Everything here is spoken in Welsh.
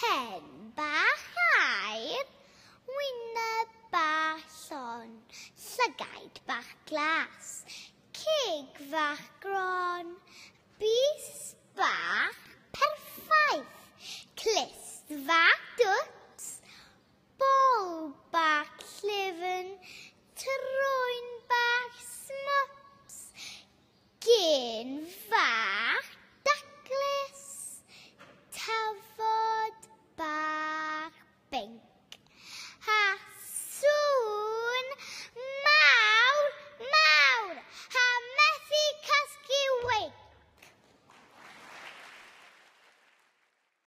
pen bach aer, wyneb bach llon, llygaid bach glas, cig fach gron, bus bach perffaith, clip.